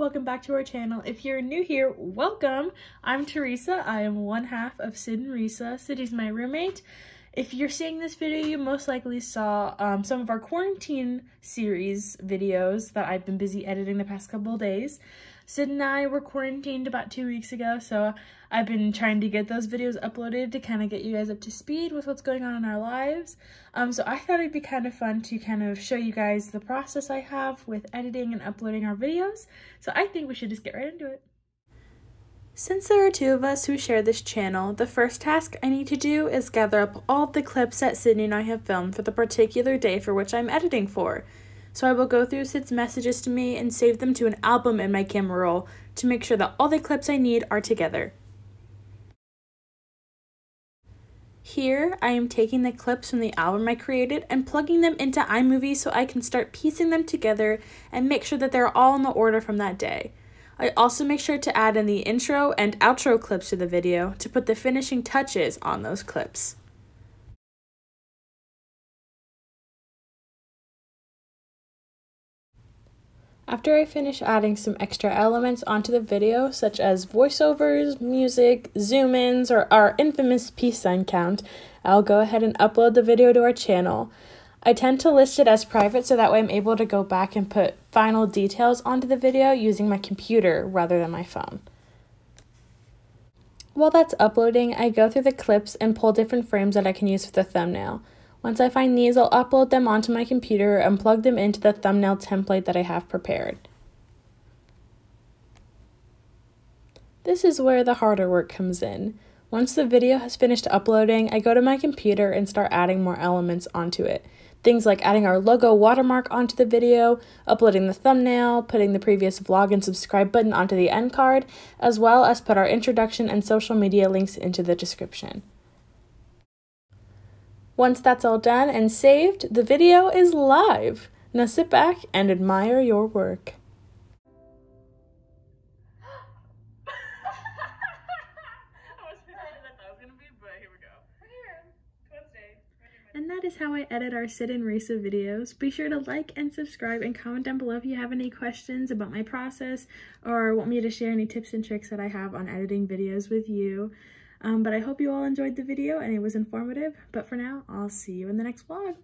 welcome back to our channel. If you're new here, welcome. I'm Theresa. I am one half of Syd and Reesa. Syd is my roommate. If you're seeing this video, you most likely saw um, some of our quarantine series videos that I've been busy editing the past couple days. Syd and I were quarantined about two weeks ago, so I've been trying to get those videos uploaded to kind of get you guys up to speed with what's going on in our lives. Um, so I thought it'd be kind of fun to kind of show you guys the process I have with editing and uploading our videos. So I think we should just get right into it. Since there are two of us who share this channel, the first task I need to do is gather up all the clips that Sydney and I have filmed for the particular day for which I'm editing for so I will go through Syd's messages to me and save them to an album in my camera roll to make sure that all the clips I need are together. Here, I am taking the clips from the album I created and plugging them into iMovie so I can start piecing them together and make sure that they're all in the order from that day. I also make sure to add in the intro and outro clips to the video to put the finishing touches on those clips. After I finish adding some extra elements onto the video, such as voiceovers, music, zoom ins, or our infamous peace sign count, I'll go ahead and upload the video to our channel. I tend to list it as private so that way I'm able to go back and put final details onto the video using my computer rather than my phone. While that's uploading, I go through the clips and pull different frames that I can use for the thumbnail. Once I find these, I'll upload them onto my computer and plug them into the thumbnail template that I have prepared. This is where the harder work comes in. Once the video has finished uploading, I go to my computer and start adding more elements onto it. Things like adding our logo watermark onto the video, uploading the thumbnail, putting the previous vlog and subscribe button onto the end card, as well as put our introduction and social media links into the description. Once that's all done and saved, the video is live. Now sit back and admire your work. That is how I edit our Syd and Reesa videos. Be sure to like and subscribe and comment down below if you have any questions about my process or want me to share any tips and tricks that I have on editing videos with you. Um, but I hope you all enjoyed the video and it was informative. But for now, I'll see you in the next vlog.